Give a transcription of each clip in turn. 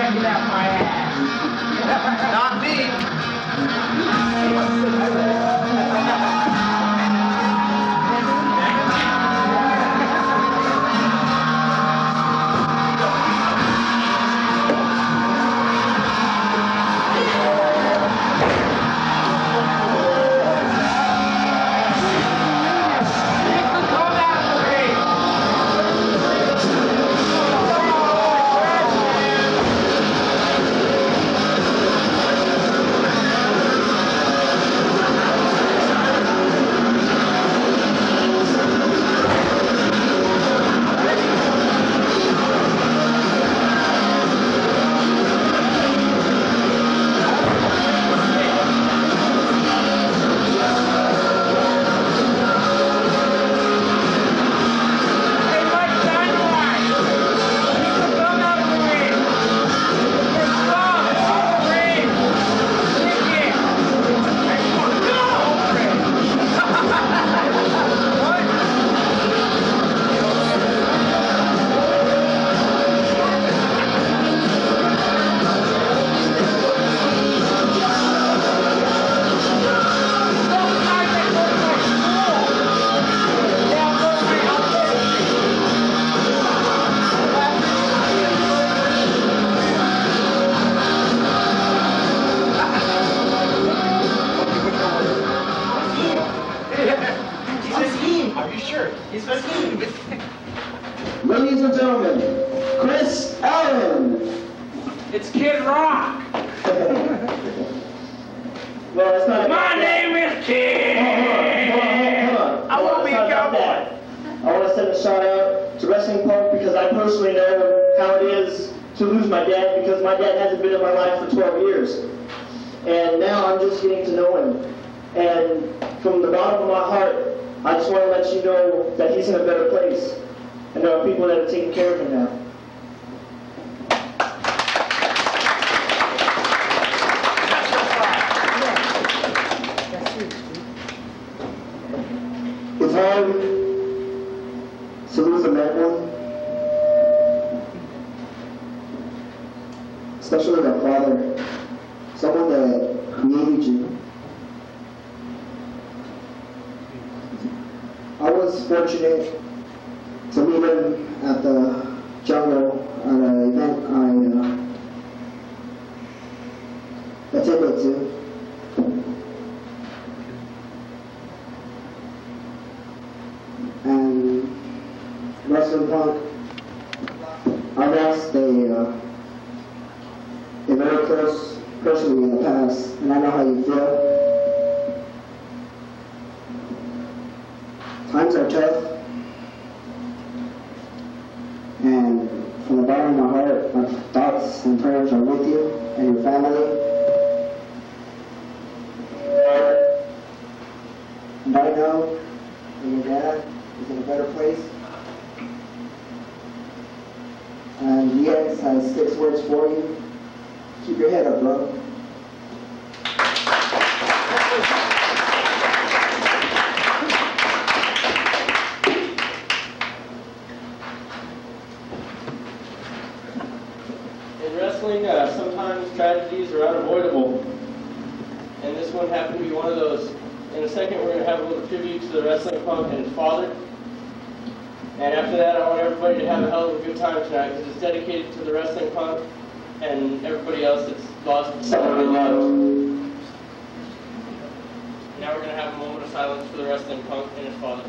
out my ass. Not me. Send a shout out to Wrestling Punk because I personally know how it is to lose my dad because my dad hasn't been in my life for 12 years. And now I'm just getting to know him. And from the bottom of my heart, I just want to let you know that he's in a better place. And there are people that are taking care of him now. To lose a loved one, especially a father, someone that created you. I was fortunate to meet him at the jungle at an event I uh, attended to. and Wrestling Punk. I've lost a, uh, a very close person in the past, and I know how you feel. Times are tough, and from the bottom of my heart, my thoughts and prayers are with you and your family. And I know that your dad is in a better place. And has, has six words for you. Keep your head up, bro. In wrestling, uh, sometimes tragedies are unavoidable. And this one happened to be one of those. In a second, we're going to have a little tribute to the wrestling punk and his father. And after that, I want everybody to have a hell of a good time tonight because it's dedicated to the wrestling punk and everybody else that's lost someone loved. Now we're going to have a moment of silence for the wrestling punk and his father.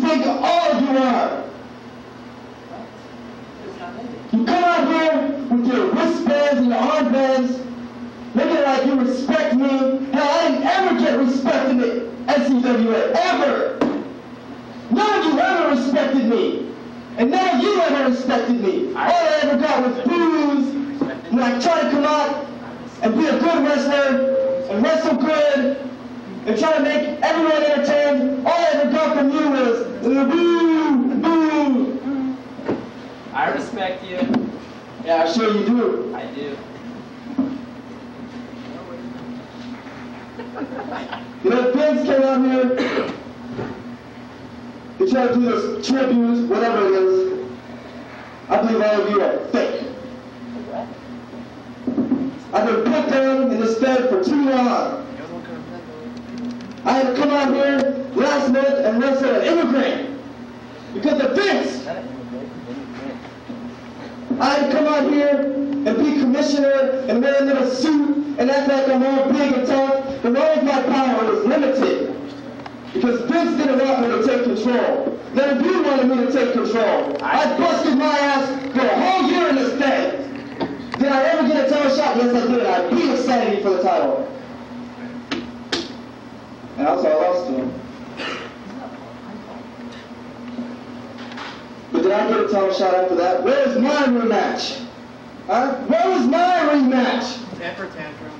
think all you are. You come out here with your wristbands and your armbands, looking like you respect me. Hell, I didn't ever get respect in the SCWA, ever. None of you ever respected me. And now you you ever respected me. All I ever got was booze, when I tried to come out and be a good wrestler, and wrestle good, and try to make everyone entertained, all I ever got from you was boo, boo. I respect you. Yeah, I'm sure you do. I do. You know, Vince came out here. They try to do this tribute, whatever it is. I believe all of you are fake. I've been put down in this bed for too long. I had to come out here last month and wrestle an immigrant because of Vince. I had to come out here and be commissioner and wear a little suit and act like I'm all big and tough, but all of my power was limited. Because Vince didn't want me to take control. Then you wanted me to take control. I busted my ass for a whole year in this bed. Did I ever get a title shot? Yes, I did. I beat Insanity for the title. And also I lost to him. But did I get a title shot after that? Where's my rematch? Huh? Where was my rematch? Temper tantrum.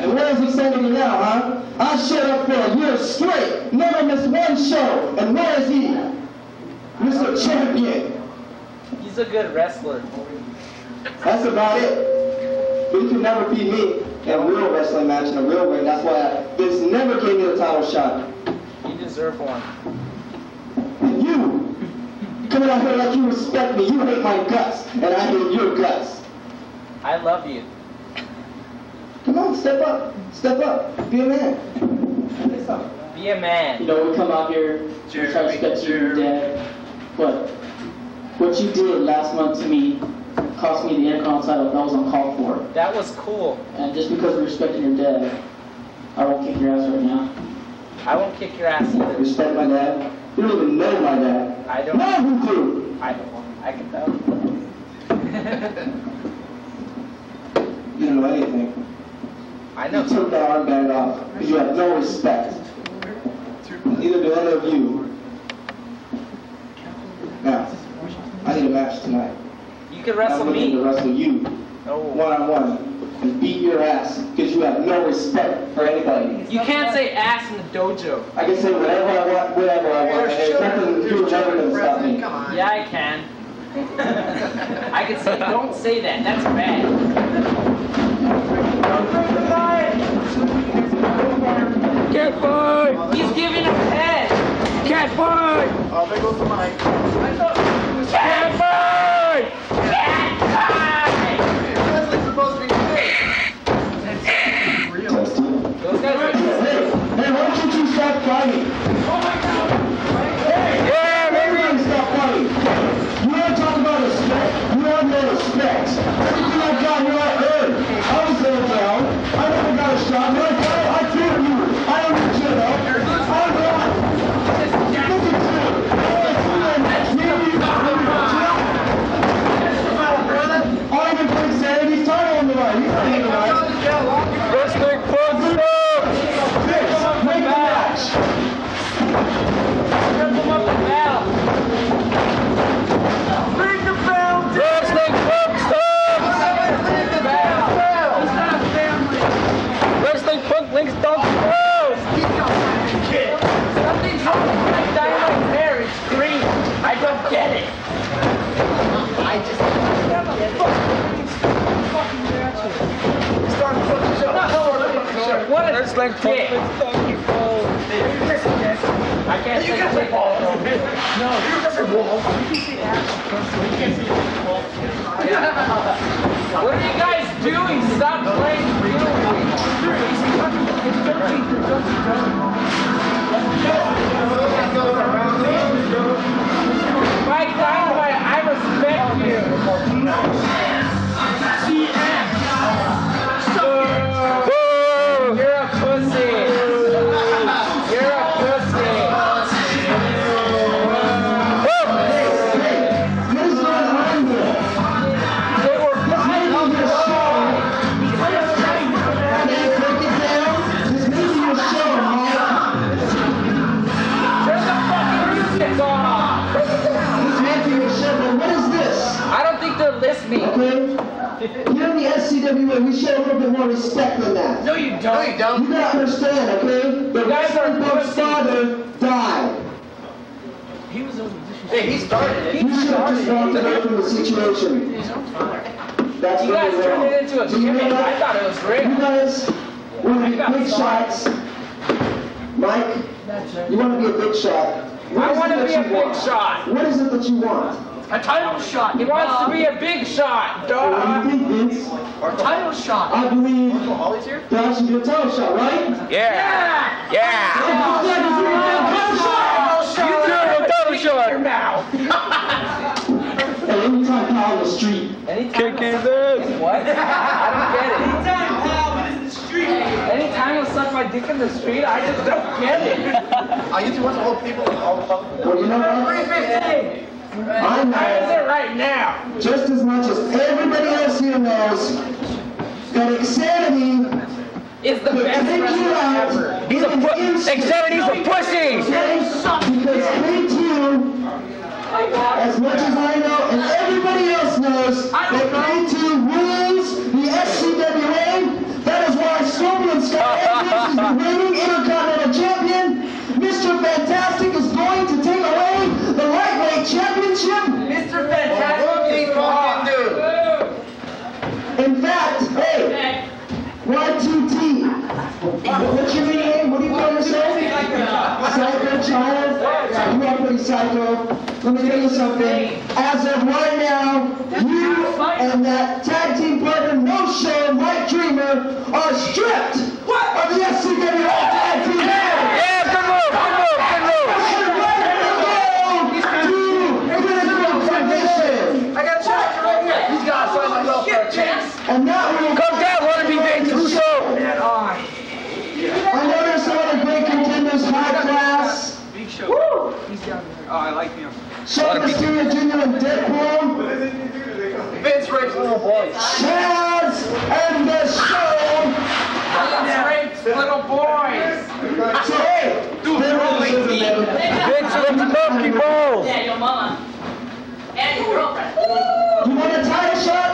And where's Insanity now, huh? I showed up for a year straight, never missed one show. And where is he? Mr. Champion. He's a good wrestler. That's about it. But you can never beat me in a real wrestling match in a real ring. That's why I, Vince never gave me the title shot. You deserve one. And you, coming out here like you respect me, you hate my guts, and I hate your guts. I love you. Come on, step up, step up, be a man. Say something. Be a man. You know, we come out here to try to respect you, your dad, but what you did last month to me cost me the Intercontinental title. That was uncalled for. That was cool. And just because we're respecting your dad, I won't kick your ass right now. I won't kick your ass either. Respect my dad. You don't even know my dad. I don't. Know. No, you do. I don't. I can tell. You don't know anything. I know. You took that armband off because you have no respect. Neither do any of you. Now, I need a match tonight. You can wrestle I'm looking to wrestle you No. one on one and beat your ass because you have no respect for anybody. You can't say ass in the dojo. I can say whatever I want, whatever I want, and there's nothing you never gonna stop me. Come on. Yeah, I can. I can say, don't say that. That's bad. Can't fight! He's giving a head. Can't fight! Oh, there goes the mic. I just don't get it. What a funk dick. links don't close! I can't say dick. What are you guys doing? Stop playing real Mike list me. Okay? Here in the SCWA, we show a little bit more respect than that. No, you don't. No, You don't. You gotta understand, okay? The You guys are wrestling coach's pussies. father died. He was a Hey, he started it. You should have just walked away from the situation. That's You guys turned wrong. it into a Do you know gimmick. I thought it was great. You guys want to be got big sorry. shots. Mike, you want to be a big shot. What I wanna be a big want? shot. What is it that you want? A title shot. He wants to be a big shot, What dog. do you think, Vince? A title shot. I believe Holly's here? that should be a title shot, right? Yeah. Yeah. You a title shot now. Hey, anytime Kyle on the street. Kick his ass. What? I don't get it. Anytime Kyle is in the street. Anytime you suck my dick in the street, I just don't get it. I used to watch all the people in all the public. Well, you know what? I How is know it right now? just as much as everybody else here knows that Insanity Is the best take you wrestler out. ever. He's a Exanity's a pussy. Because K2, as much as I know and everybody else knows, that K2 rules the SCWA. That is why Scorpion Scott Edwards is the reigning Intercontinental Champion. Mr. Fantastic is going to take away the lightweight championship. Mr. Fantastic is fucking In fact, hey, Y2T. What's your name? What do you call yourself? Psycho Child? You are pretty psycho. Let me tell you something. As of right now, you and that tag team partner, No Show, Mike Stripped. Of the SCWA tag team title. Yeah, good move, good move, good move. And ready to go to critical condition. I got a check right here. He's got to sign my welfare checks. And that will Come down, wanna be Vince Russo. I know there's some other great contenders, high class. Big show. Oh, I like him. Sean Mysterio Jr. and Deadpool. Vince rapes little boys. Chaz and the show. Rapes little boys. So hey, they're rolling. Vince looks comfortable. Yeah, your mama. And your girlfriend. You want a title shot? Go